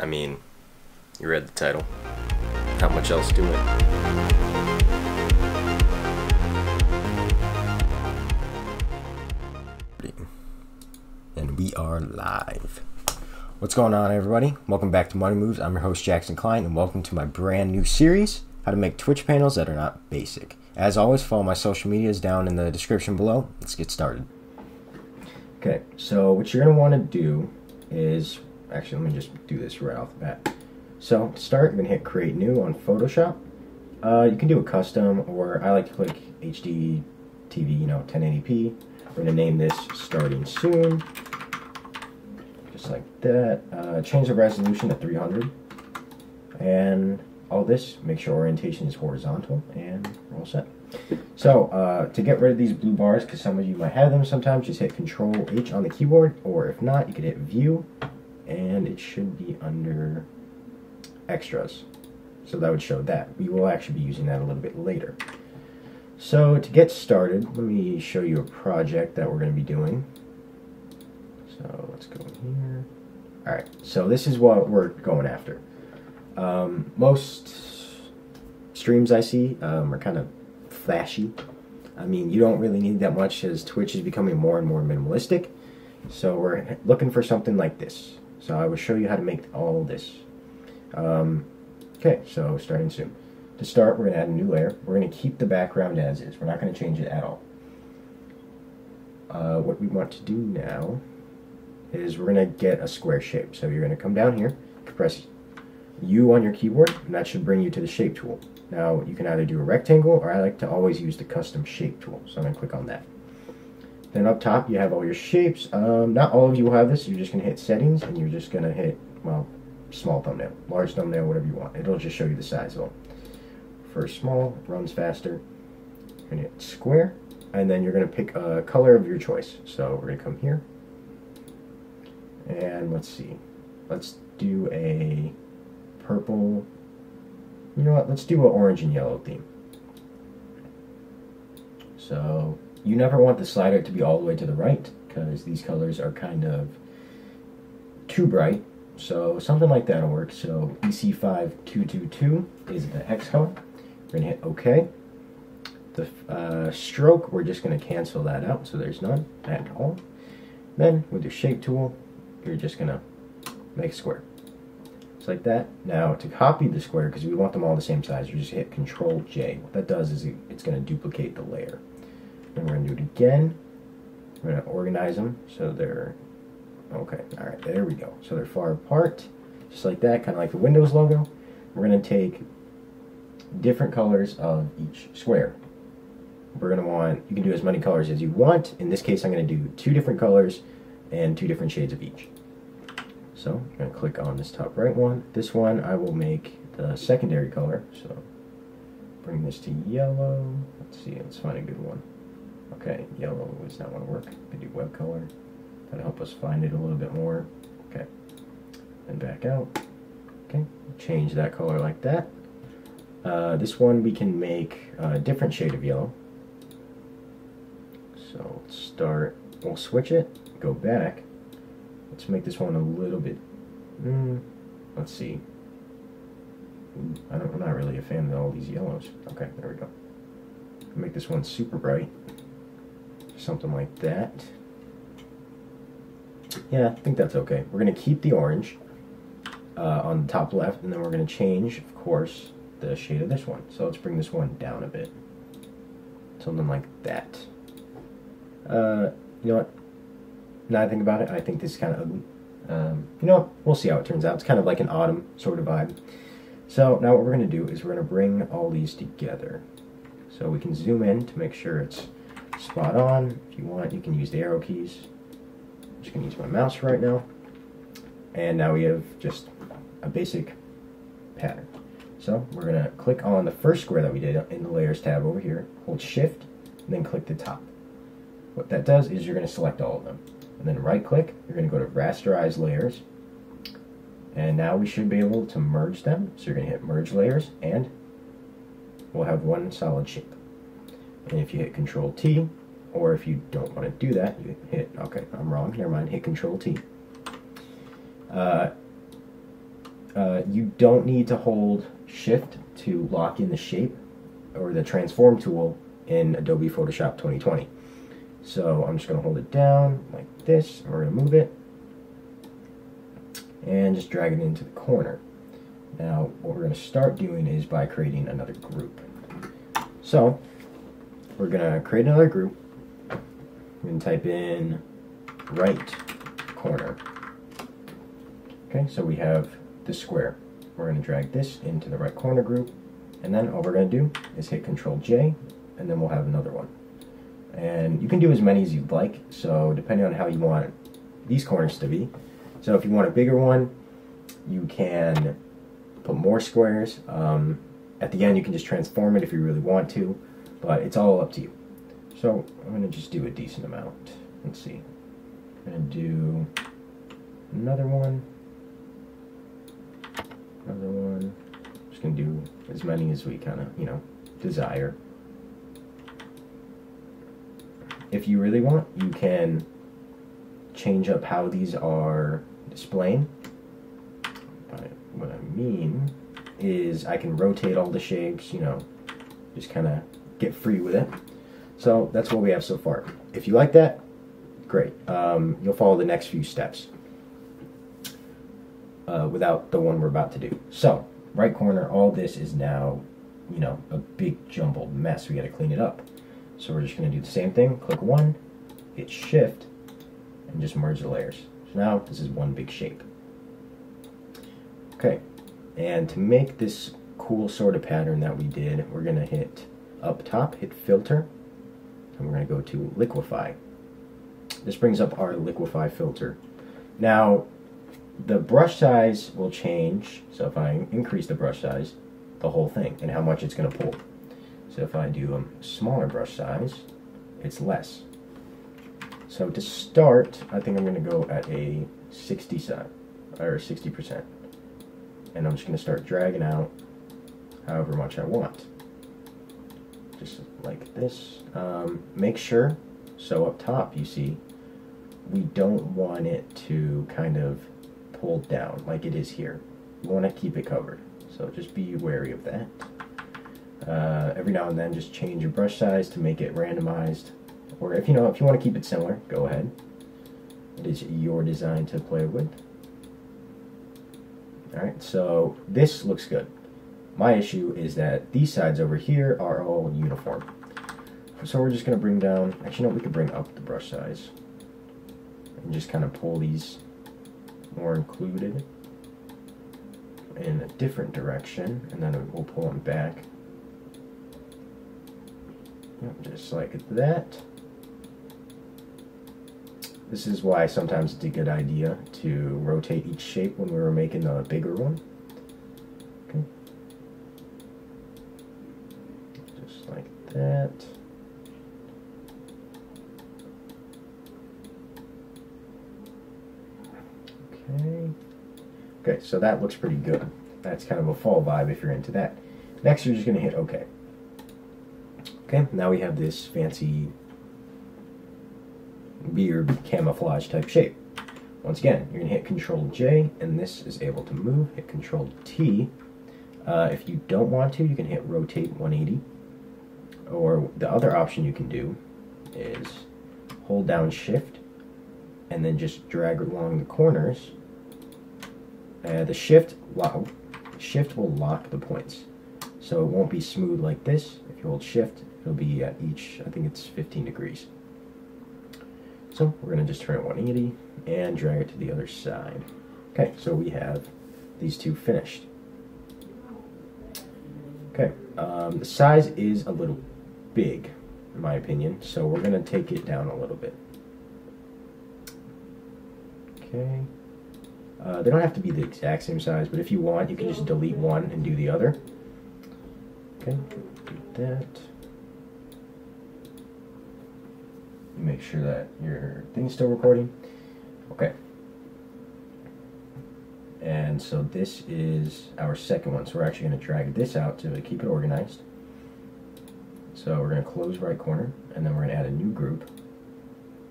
I mean, you read the title. How much else do it. And we are live. What's going on, everybody? Welcome back to Money Moves. I'm your host, Jaxen Klein, and welcome to my brand new series how to make Twitch panels that are not basic. As always, follow my social medias down in the description below. Let's get started. Okay, so what you're going to want to do is actually, let me just do this right off the bat. So, to start, you're going to hit Create New on Photoshop. Uh, you can do a custom, or I like to click HD TV, you know, 1080p. We're going to name this Starting Soon. Just like that. Uh, change the resolution to 300. And all this, make sure orientation is horizontal, and we're all set. So, uh, to get rid of these blue bars, because some of you might have them sometimes, just hit Control H on the keyboard, or if not, you could hit View, and it should be under Extras. So that would show that. We will actually be using that a little bit later. So to get started, let me show you a project that we're going to be doing. So let's go in here. Alright, so this is what we're going after. Um, most streams I see um, are kind of flashy. I mean, you don't really need that much as Twitch is becoming more and more minimalistic. So we're looking for something like this. So I will show you how to make all this. Um, okay, so starting soon. To start, we're going to add a new layer. We're going to keep the background as is. We're not going to change it at all. Uh, what we want to do now is we're going to get a square shape. So you're going to come down here, press U on your keyboard, and that should bring you to the shape tool. Now, you can either do a rectangle, or I like to always use the custom shape tool. So I'm going to click on that. Then up top, you have all your shapes. Um, not all of you will have this. You're just going to hit settings, and you're just going to hit, well, small thumbnail, large thumbnail, whatever you want. It'll just show you the size of them. For small, runs faster. You're hit square, and then you're going to pick a color of your choice. So we're going to come here. And let's see. Let's do a purple. You know what? Let's do an orange and yellow theme. So you never want the slider to be all the way to the right because these colors are kind of too bright. So something like that will work. So EC5222 is the hex color. We're going to hit OK. The uh, stroke, we're just going to cancel that out so there's none at all. Then with your shape tool, you're just going to make a square. Just like that. Now to copy the square, because we want them all the same size, you just hit Control J. What that does is it's going to duplicate the layer. We're to do it again. We're to organize them so they're okay. All right, there we go. So they're far apart, just like that, kind of like the Windows logo. We're going to take different colors of each square. We're going to want, you can do as many colors as you want. In this case, I'm going to do two different colors and two different shades of each. So I'm to click on this top right one. This one I will make the secondary color. So bring this to yellow. Let's see, let's find a good one. Okay, yellow is not want to work. I do web color. That'll help us find it a little bit more. Okay, then back out. Okay, change that color like that. Uh, this one we can make a different shade of yellow. So let's start, we'll switch it, go back. Let's make this one a little bit, mm, let's see. I don't, I'm not really a fan of all these yellows. Okay, there we go. Make this one super bright. Something like that. Yeah, I think that's okay. We're going to keep the orange uh, on the top left, and then we're going to change, of course, the shade of this one. So let's bring this one down a bit. Something like that. Uh, you know what? Now I think about it, I think this is kind of ugly. Um, you know? We'll see how it turns out. It's kind of like an autumn sort of vibe. So now what we're going to do is we're going to bring all these together. So we can zoom in to make sure it's spot on. If you want, you can use the arrow keys. I'm just going to use my mouse right now. And now we have just a basic pattern. So we're going to click on the first square that we did in the Layers tab over here, hold Shift, and then click the top. What that does is you're going to select all of them. And then right click, you're going to go to Rasterize Layers. And now we should be able to merge them. So you're going to hit Merge Layers, and we'll have one solid shape. And if you hit Control T, or if you don't want to do that, you hit, okay, I'm wrong, never mind, hit Control T. Uh, uh, you don't need to hold shift to lock in the shape or the transform tool in Adobe Photoshop 2020. So I'm just going to hold it down like this, and we're going to move it, and just drag it into the corner. Now, what we're going to start doing is by creating another group. So, we're going to create another group. Going to type in right corner. Okay, so we have the square. We're going to drag this into the right corner group, and then all we're to do is hit Control J, and then we'll have another one. And you can do as many as you'd like, so depending on how you want these corners to be. So if you want a bigger one, you can put more squares. Um, at the end, you can just transform it if you really want to, but it's all up to you. So I'm going to just do a decent amount. Let's see. I'm going to do another one. Another one. Just going to do as many as we kind of, you know, desire. If you really want, you can change up how these are displaying. But what I mean is I can rotate all the shapes, you know, just kind of get free with it. So that's what we have so far. If you like that, great. Um, you'll follow the next few steps uh, without the one we're about to do. So, right corner, all this is now, you know, a big jumbled mess. We got to clean it up. So we're just going to do the same thing. Click one, hit shift, and just merge the layers. So now this is one big shape. Okay, and to make this cool sort of pattern that we did, we're going to hit up top, hit filter, and we're going to go to liquify. This brings up our liquify filter. Now, the brush size will change. So if I increase the brush size, the whole thing, and how much it's going to pull. So if I do a smaller brush size, it's less. So to start, I think I'm going to go at a 60 side, or 60%. And I'm just going to start dragging out however much I want. Just like this. Um, make sure, so up top you see, we don't want it to kind of pull down like it is here. We want to keep it covered. So just be wary of that. Uh, every now and then just change your brush size to make it randomized or if you know if you want to keep it similar go ahead it is your design to play with alright so this looks good my issue is that these sides over here are all uniform so we're just going to bring down actually no we could bring up the brush size and just kind of pull these more included in a different direction and then we'll pull them back just like that. This is why sometimes it's a good idea to rotate each shape when we were making the bigger one. Okay. Just like that. Okay. Okay, so that looks pretty good. That's kind of a fall vibe if you're into that. Next, you're just going to hit OK. Okay, now we have this fancy beard camouflage type shape. Once again, you're going to hit Control J, and this is able to move. Hit Control T. Uh, if you don't want to, you can hit Rotate 180. Or the other option you can do is hold down Shift, and then just drag along the corners. Uh, the Shift, Shift will lock the points. So it won't be smooth like this. If you hold Shift, it'll be at each, I think it's 15 degrees. So we're going to just turn it 180 and drag it to the other side. Okay, so we have these two finished. Okay, um, the size is a little big, in my opinion, so we're going to take it down a little bit. Okay. Uh, they don't have to be the exact same size, but if you want, you can just delete one and do the other. Okay, that. make sure that your thing's still recording. Okay. And so this is our second one. So we're actually going to drag this out to keep it organized. So we're going to close right corner, and then we're going to add a new group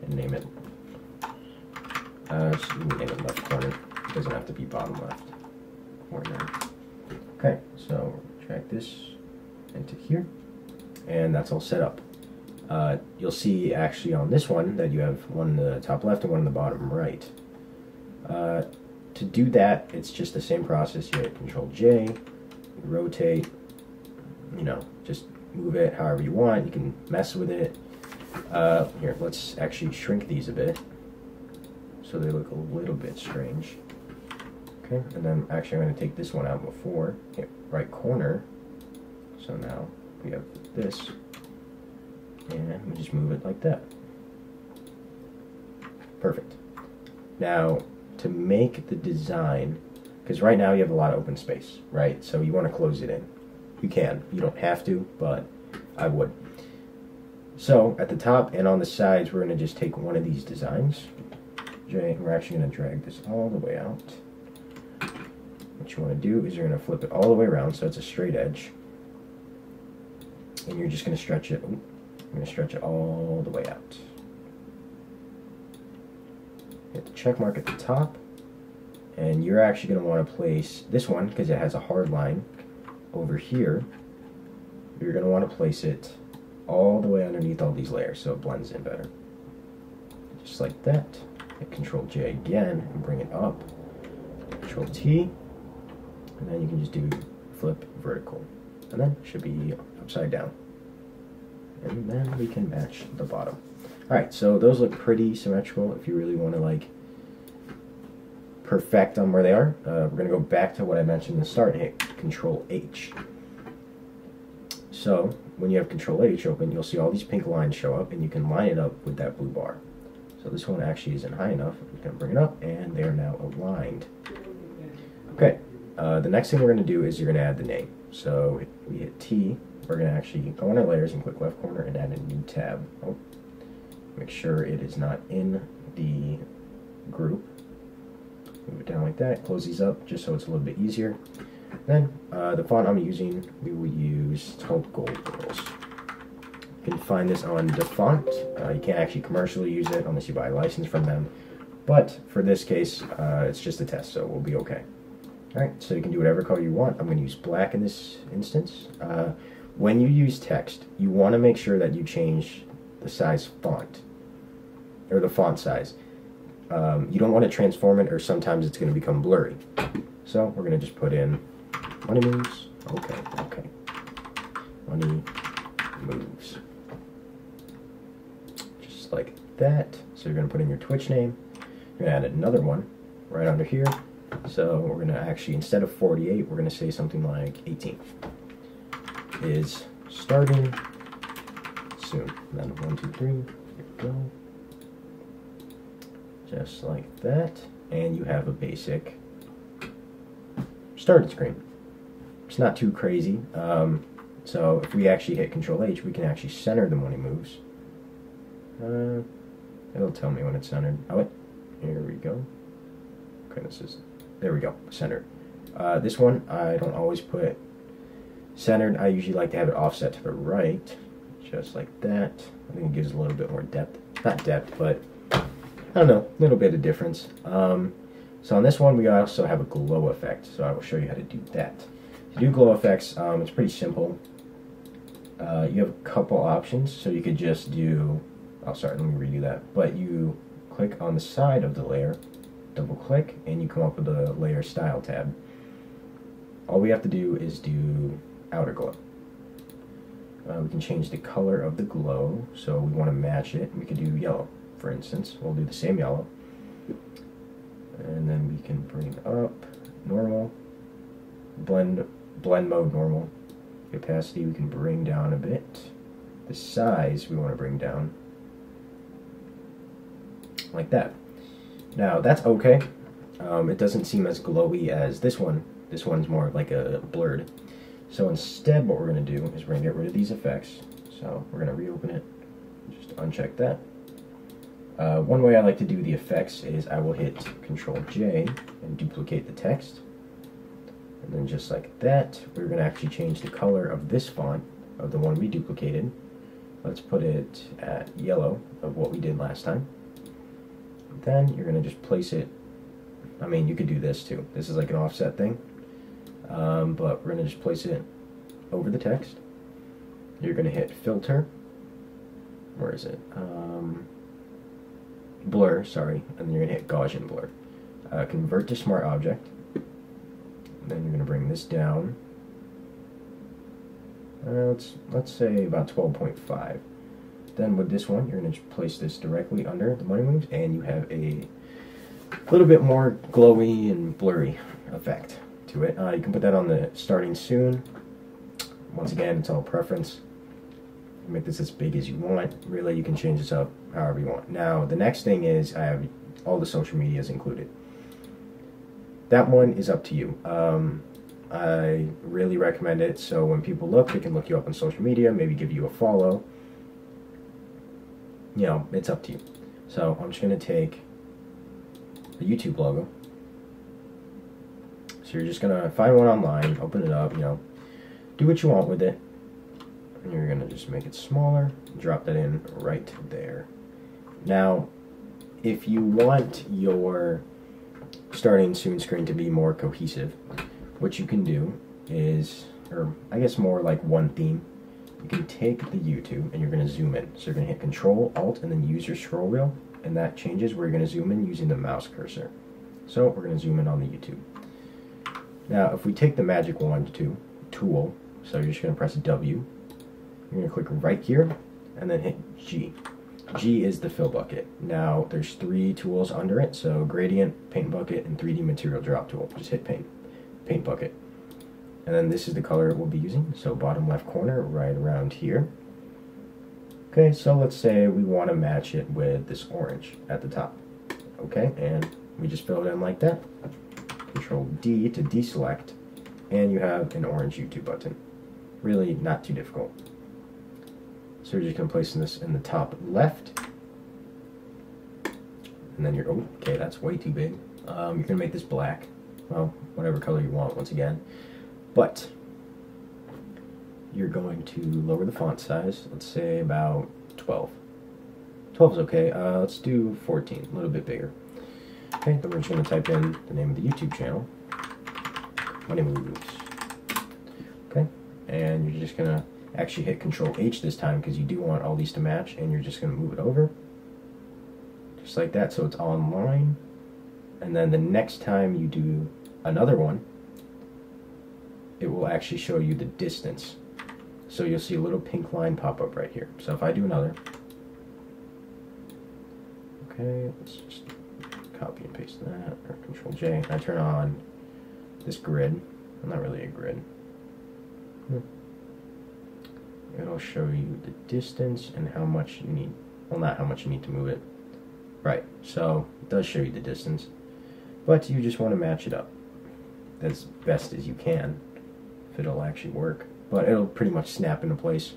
and name it. Uh, name it left corner. It doesn't have to be bottom left. corner. Okay, so drag this into here, and that's all set up. Uh, you'll see actually on this one that you have one in the top left and one in the bottom right. Uh, to do that, it's just the same process. You hit Control J, rotate, you know, just move it however you want. You can mess with it. Uh, here, let's actually shrink these a bit so they look a little bit strange. Okay, and then actually I'm going to take this one out before, hit right corner. So now we have this, and we just move it like that. Perfect. Now, to make the design, because right now you have a lot of open space, right? So you want to close it in. You can. You don't have to, but I would. So at the top and on the sides, we're going to just take one of these designs. We're actually going to drag this all the way out. What you want to do is you're going to flip it all the way around so it's a straight edge. And you're just going to stretch it. I'm going to stretch it all the way out. Hit the check mark at the top. And you're actually going to want to place this one, because it has a hard line, over here. You're going to want to place it all the way underneath all these layers so it blends in better. Just like that. Hit Control J again and bring it up. Control T. And then you can just do flip vertical. And then should be upside down. And then we can match the bottom. Alright, so those look pretty symmetrical if you really want to like perfect on where they are. Uh, we're going to go back to what I mentioned in the start, hit Control H. So when you have Control H open, you'll see all these pink lines show up, and you can line it up with that blue bar. So this one actually isn't high enough. Going to bring it up, and they are now aligned. Okay, uh, the next thing we're going to do is you're going to add the name. So we hit T. We're going to actually go in our layers and click left corner and add a new tab. Oh, make sure it is not in the group. Move it down like that. Close these up just so it's a little bit easier. Then uh, the font I'm using, we will use, it's Gold Girls. You can find this on DaFont. Uh, you can't actually commercially use it unless you buy a license from them. But for this case, uh, it's just a test, so we'll be okay. Alright, so you can do whatever color you want. I'm going to use black in this instance. Uh, when you use text, you want to make sure that you change the size font, or the font size. Um, you don't want to transform it, or sometimes it's going to become blurry. So we're going to just put in money moves. Okay, okay. Money moves. Just like that. So you're going to put in your Twitch name. You're going to add another one right under here. So we're going to actually, instead of 48, we're going to say something like 18. Is starting soon. And then one, two, three. Here we go. Just like that. And you have a basic started screen. It's not too crazy. Um, so if we actually hit Control H, we can actually center them when he moves. Uh, it'll tell me when it's centered. Oh, wait. Here we go. Okay, this is, there we go, centered. Uh, this one, I don't always put centered. I usually like to have it offset to the right, just like that. I think it gives a little bit more depth. Not depth, but I don't know, a little bit of difference. Um, so on this one, we also have a glow effect. So I will show you how to do that. To do glow effects, um, it's pretty simple. Uh, you have a couple options. So you could just do, oh sorry, let me redo that. But you click on the side of the layer, double click, and you come up with the layer style tab. All we have to do is do outer glow. Uh, we can change the color of the glow, so we want to match it. We could do yellow, for instance. We'll do the same yellow and then we can bring up normal, blend, blend mode normal, opacity we can bring down a bit, the size we want to bring down, like that. Now that's okay, um, it doesn't seem as glowy as this one, this one's more like a blurred. So instead what we're going to do is we're going to get rid of these effects, so we're going to reopen it, just uncheck that. Uh, one way I like to do the effects is I will hit Control J and duplicate the text. And then just like that, we're going to actually change the color of this font, of the one we duplicated. Let's put it at yellow of what we did last time. Then you're going to just place it, I mean you could do this too. This is like an offset thing. Um, but we're going to just place it over the text. You're going to hit filter. Where is it? Um, blur, sorry. And then you're going to hit Gaussian blur. Uh, convert to smart object. Then you're going to bring this down. Uh, let's, let's say about 12.5. Then with this one, you're going to place this directly under the money moves, and you have a little bit more glowy and blurry effect to it. Uh, you can put that on the starting soon. Once again, it's all preference. Make this as big as you want. Really, you can change this up however you want. Now, the next thing is I have all the social medias included. That one is up to you. Um, I really recommend it. So when people look, they can look you up on social media, maybe give you a follow. You know, it's up to you. So I'm just going to take the YouTube logo. So you're just going to find one online, open it up, you know, do what you want with it. And you're going to just make it smaller, drop that in right there. Now, if you want your starting soon screen to be more cohesive, what you can do is, or I guess more like one theme, you can take the YouTube and you're going to zoom in. So you're going to hit Control, Alt, and then use your scroll wheel, and that changes where you're going to zoom in using the mouse cursor. So we're going to zoom in on the YouTube. Now, if we take the magic wand to tool, so you're just going to press W, you're going to click right here, and then hit G. G is the fill bucket. Now, there's three tools under it, so gradient, paint bucket, and 3D material drop tool. Just hit paint, paint bucket. And then this is the color we'll be using, so bottom left corner, right around here. Okay, so let's say we want to match it with this orange at the top. Okay, and we just fill it in like that. Control D to deselect, and you have an orange YouTube button. Really not too difficult. So you're just going to place this in the top left. And then you're, oh, okay, that's way too big. Um, you're to make this black. Well, whatever color you want, once again. But you're going to lower the font size, let's say about 12. 12 is okay. Uh, let's do 14, a little bit bigger. Okay, then we're just to type in the name of the YouTube channel. Money Moves. Okay, and you're just to actually hit Control H this time because you do want all these to match, and you're just going to move it over. Just like that, so it's online. And then the next time you do another one, it will actually show you the distance. So you'll see a little pink line pop up right here. So if I do another, okay, let's just copy and paste that, or Control J I turn on this grid. Not really a grid. Hmm. It'll show you the distance and how much you need. Well, not how much you need to move it. Right, so it does show you the distance, but you just want to match it up as best as you can if it'll actually work. But it'll pretty much snap into place.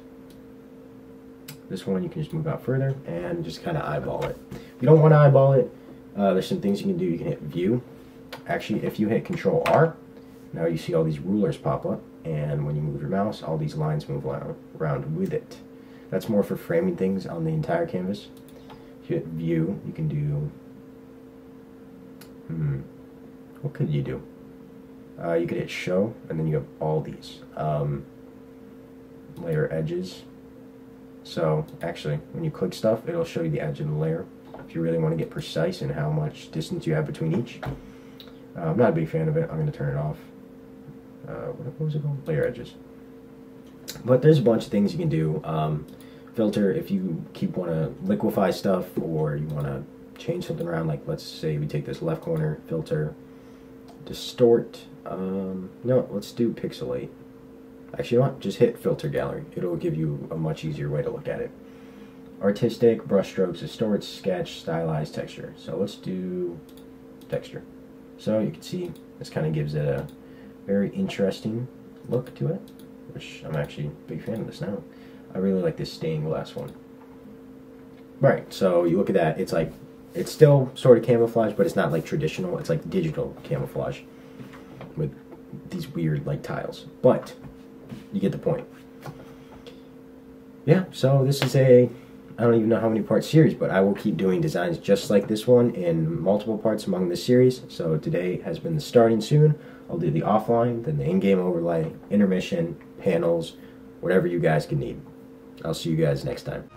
This one you can just move out further and just kind of eyeball it. If you don't want to eyeball it, uh, there's some things you can do. You can hit View. Actually, if you hit Control R, now you see all these rulers pop up. And when you move your mouse, all these lines move around with it. That's more for framing things on the entire canvas. Hit View, you can do... Hmm. What could you do? Uh, you could hit show, and then you have all these. Um, layer edges. So actually, when you click stuff, it'll show you the edge of the layer. If you really want to get precise in how much distance you have between each. Uh, I'm not a big fan of it. I'm going to turn it off. Uh, what was it called? Layer edges. But there's a bunch of things you can do. Um, filter, if you keep want to liquefy stuff or you want to change something around, like let's say we take this left corner, filter, distort, um, no, let's do pixelate. Actually, you know what? Just hit filter gallery. It'll give you a much easier way to look at it. Artistic, brushstrokes, distort, sketch, stylized texture. So let's do texture. So you can see this kind of gives it a very interesting look to it, which I'm actually a big fan of this now. I really like this stained glass one. Right, so you look at that, it's like, it's still sort of camouflage, but it's not like traditional, it's like digital camouflage with these weird like tiles. But you get the point. Yeah, so this is a I don't even know how many part series, but I will keep doing designs just like this one in multiple parts among this series. So today has been the starting soon. I'll do the offline, then the in-game overlay, intermission, panels, whatever you guys can need. I'll see you guys next time.